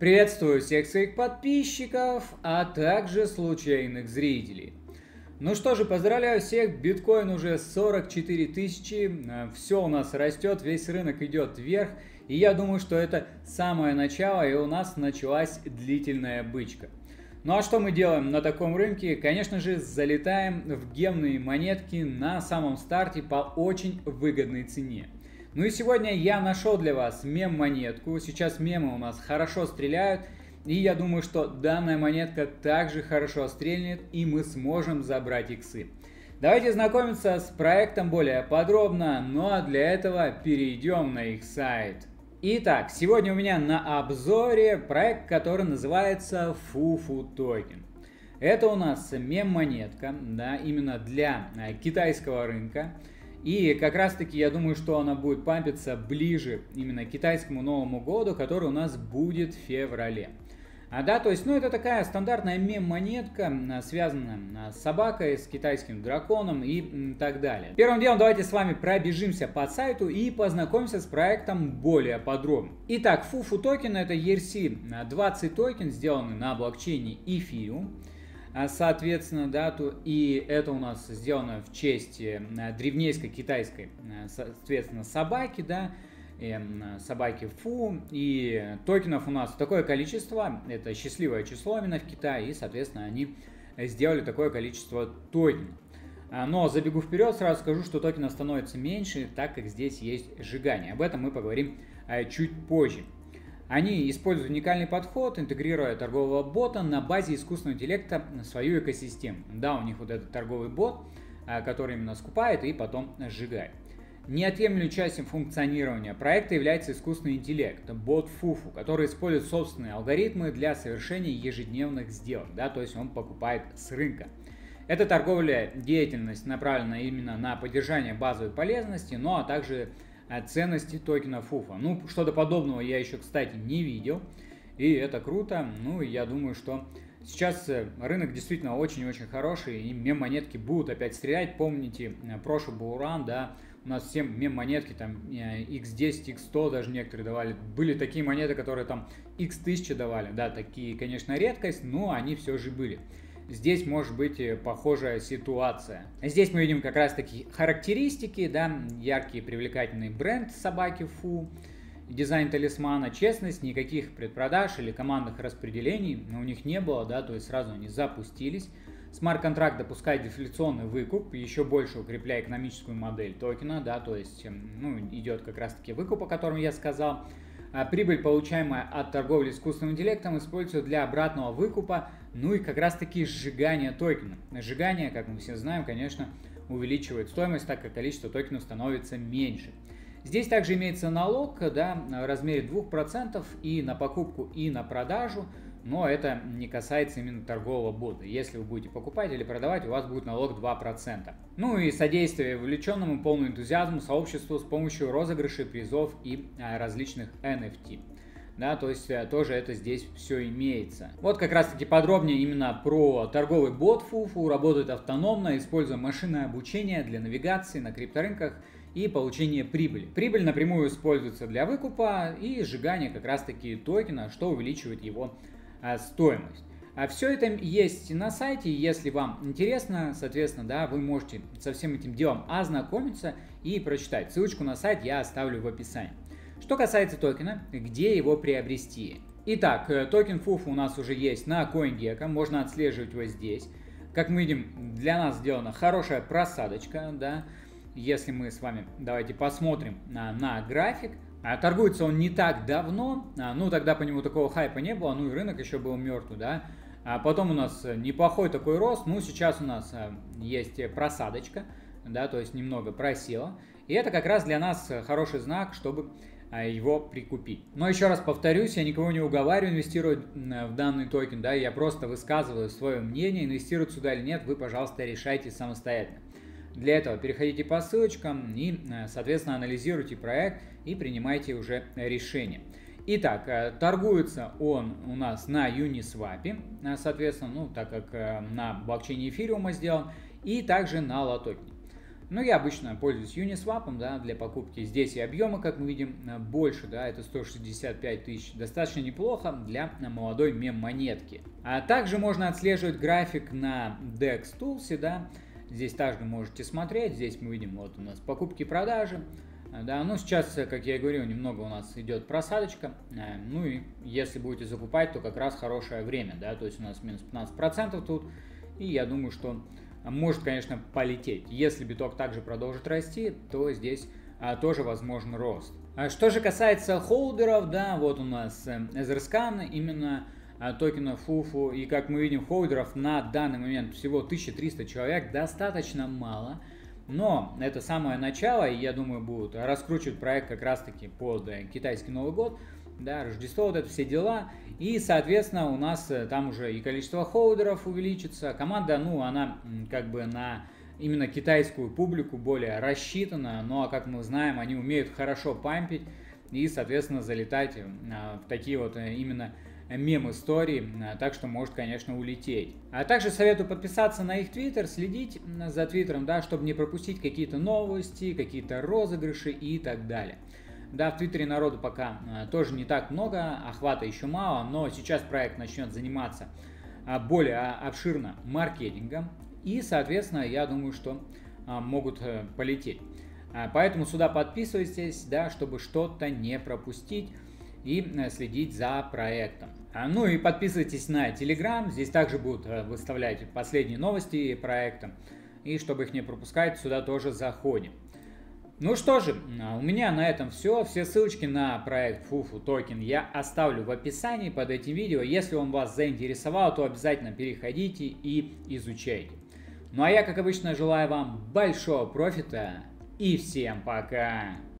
Приветствую всех своих подписчиков, а также случайных зрителей. Ну что же, поздравляю всех, биткоин уже 44 тысячи, все у нас растет, весь рынок идет вверх, и я думаю, что это самое начало, и у нас началась длительная бычка. Ну а что мы делаем на таком рынке? Конечно же, залетаем в гемные монетки на самом старте по очень выгодной цене. Ну и сегодня я нашел для вас мем-монетку. Сейчас мемы у нас хорошо стреляют. И я думаю, что данная монетка также хорошо стрельнет, и мы сможем забрать иксы. Давайте знакомиться с проектом более подробно, ну а для этого перейдем на их сайт. Итак, сегодня у меня на обзоре проект, который называется Fufu Token. Это у нас мем-монетка, да, именно для э, китайского рынка. И как раз таки я думаю, что она будет пампиться ближе именно к китайскому Новому году, который у нас будет в феврале. А, да, то есть, ну, это такая стандартная мем-монетка, связанная с собакой, с китайским драконом и так далее. Первым делом давайте с вами пробежимся по сайту и познакомимся с проектом более подробно. Итак, Fufu токен это ERC-20 токен, сделанный на блокчейне Ethereum. А, соответственно, дату, и это у нас сделано в честь э, древнейской китайской, э, соответственно, собаки, да, эм, собаки Фу, и токенов у нас такое количество, это счастливое число именно в Китае, и, соответственно, они сделали такое количество токенов. А, но забегу вперед, сразу скажу, что токенов становится меньше, так как здесь есть сжигание. Об этом мы поговорим э, чуть позже. Они используют уникальный подход, интегрируя торгового бота на базе искусственного интеллекта в свою экосистему. Да, у них вот этот торговый бот, а, который именно скупает и потом сжигает. Неотъемлемой частью функционирования проекта является искусственный интеллект, бот Fufu, который использует собственные алгоритмы для совершения ежедневных сделок, да, то есть он покупает с рынка. Эта торговля деятельность направлена именно на поддержание базовой полезности, но а также ценности токена FUFA. Ну, что-то подобного я еще, кстати, не видел. И это круто. Ну, я думаю, что сейчас э, рынок действительно очень-очень хороший. И мем-монетки будут опять стрелять. Помните, э, прошлый Буран, да, у нас всем мем-монетки, там, x10, э, x100 даже некоторые давали. Были такие монеты, которые там x1000 давали. Да, такие, конечно, редкость, но они все же были здесь может быть э, похожая ситуация. Здесь мы видим как раз таки характеристики, да, яркий привлекательный бренд собаки Фу, дизайн талисмана, честность, никаких предпродаж или командных распределений у них не было, да, то есть сразу они запустились. Смарт-контракт допускает дефляционный выкуп, еще больше укрепляя экономическую модель токена, да, то есть эм, ну, идет как раз-таки выкуп, о котором я сказал. А прибыль, получаемая от торговли искусственным интеллектом, используется для обратного выкупа, ну и как раз таки сжигание токена. Сжигание, как мы все знаем, конечно, увеличивает стоимость, так как количество токенов становится меньше. Здесь также имеется налог да, в размере 2% и на покупку, и на продажу но это не касается именно торгового бота. Если вы будете покупать или продавать, у вас будет налог 2%. Ну и содействие вовлеченному полному энтузиазму сообществу с помощью розыгрышей, призов и а, различных NFT. Да, то есть э, тоже это здесь все имеется. Вот как раз таки подробнее именно про торговый бот Fufu. Работает автономно, используя машинное обучение для навигации на крипторынках и получения прибыли. Прибыль напрямую используется для выкупа и сжигания как раз таки токена, что увеличивает его стоимость. А все это есть на сайте, если вам интересно, соответственно, да, вы можете со всем этим делом ознакомиться и прочитать. Ссылочку на сайт я оставлю в описании. Что касается токена, где его приобрести? Итак, э, токен FUF у нас уже есть на CoinGecko, можно отслеживать его здесь. Как мы видим, для нас сделана хорошая просадочка, да. Если мы с вами, давайте посмотрим на, на график, а торгуется он не так давно, а, ну тогда по нему такого хайпа не было, ну и рынок еще был мертвый, да. А потом у нас неплохой такой рост, ну сейчас у нас а, есть просадочка, да, то есть немного просела. И это как раз для нас хороший знак, чтобы а, его прикупить. Но еще раз повторюсь, я никого не уговариваю инвестировать в данный токен, да, я просто высказываю свое мнение, инвестировать сюда или нет, вы, пожалуйста, решайте самостоятельно. Для этого переходите по ссылочкам и, э, соответственно, анализируйте проект и принимайте уже решение. Итак, э, торгуется он у нас на Uniswap, э, соответственно, ну, так как на блокчейне эфириума сделан, и также на лотокене. Ну, я обычно пользуюсь Uniswap да, для покупки. Здесь и объемы, как мы видим, больше, да, это 165 тысяч. Достаточно неплохо для молодой мем-монетки. А также можно отслеживать график на DEX Tools, да, Здесь также можете смотреть. Здесь мы видим вот у нас покупки продажи. Да, ну сейчас, как я и говорил, немного у нас идет просадочка. Э, ну и если будете закупать, то как раз хорошее время, да, то есть у нас минус 15% тут. И я думаю, что может, конечно, полететь. Если биток также продолжит расти, то здесь а, тоже возможен рост. А что же касается холдеров, да, вот у нас Etherscan, именно а, токенов FUFU. И как мы видим, холдеров на данный момент всего 1300 человек, достаточно мало. Но это самое начало, и я думаю, будут раскручивать проект как раз-таки под э, китайский Новый год, да, Рождество, вот это все дела. И, соответственно, у нас э, там уже и количество холдеров увеличится. Команда, ну, она как бы на именно китайскую публику более рассчитана, ну, а как мы знаем, они умеют хорошо пампить и, соответственно, залетать э, в такие вот именно мем истории, э, так что может, конечно, улететь. А также советую подписаться на их твиттер, следить за твиттером, да, чтобы не пропустить какие-то новости, какие-то розыгрыши и так далее. Да, в Твиттере народу пока э, тоже не так много, охвата еще мало, но сейчас проект начнет заниматься э, более обширно маркетингом, и, соответственно, я думаю, что могут полететь. Поэтому сюда подписывайтесь, да, чтобы что-то не пропустить и следить за проектом. А, ну и подписывайтесь на Telegram, здесь также будут э, выставлять последние новости проекта. И чтобы их не пропускать, сюда тоже заходим. Ну что же, а, у меня на этом все. Все ссылочки на проект Fufu Token я оставлю в описании под этим видео. Если он вас заинтересовал, то обязательно переходите и изучайте. Ну а я, как обычно, желаю вам большого профита и всем пока!